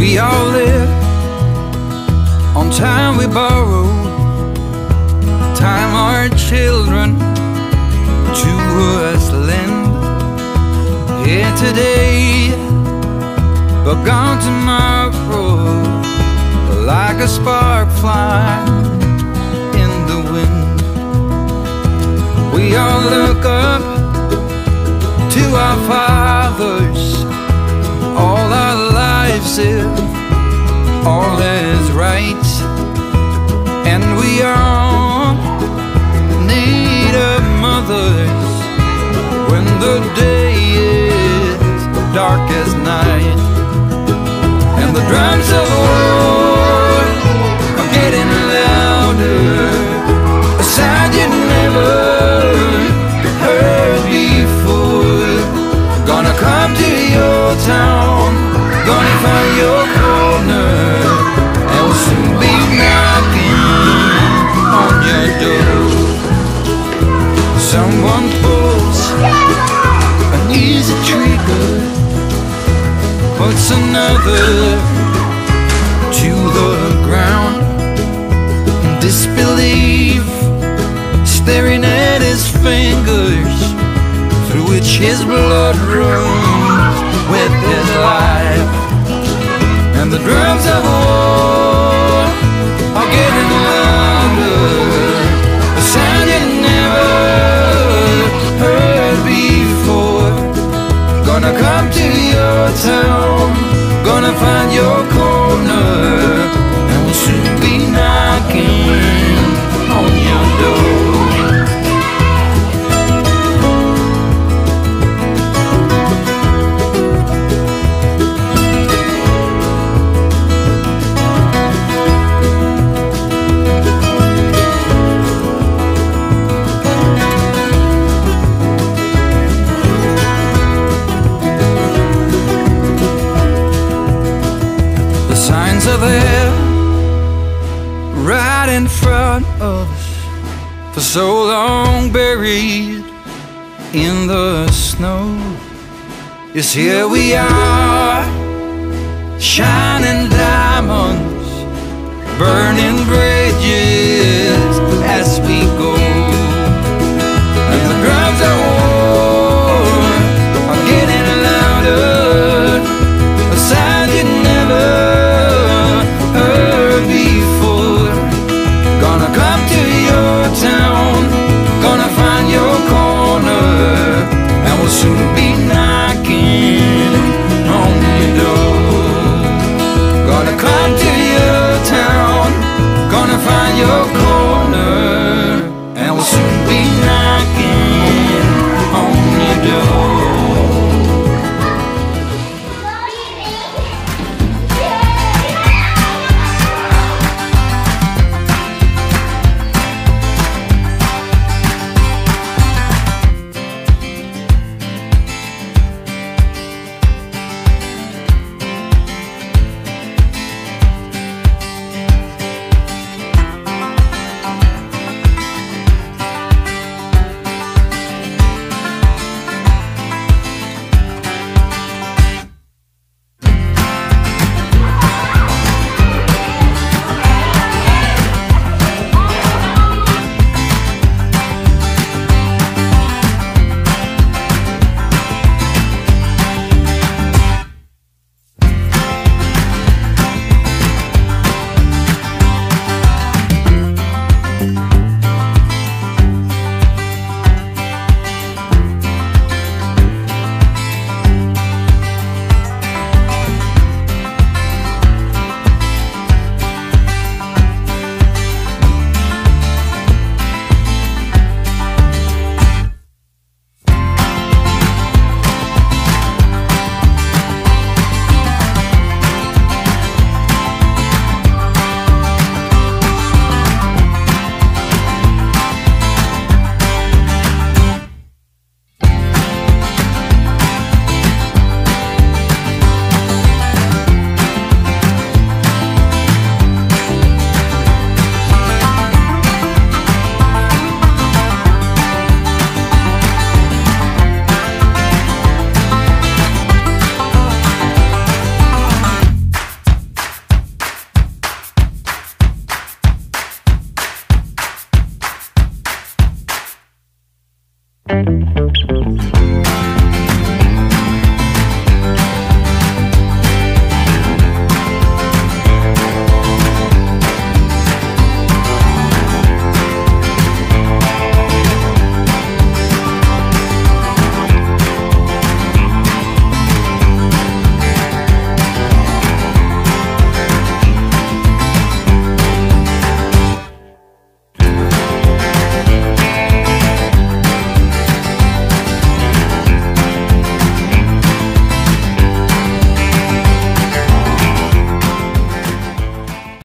We all live on time we borrow, time our children to us lend. Here today, but gone tomorrow, like a spark flying in the wind. We all look up to our fathers if all is right, and we all need our mothers. When the day is dark as night, and the drums of another to the ground. Disbelief staring at his fingers through which his blood runs with his life. And the drums of war are getting louder, a sound you never heard before. Gonna come to your town, are there, right in front of us, for so long buried in the snow. Yes, here we are, shining diamonds, burning bridges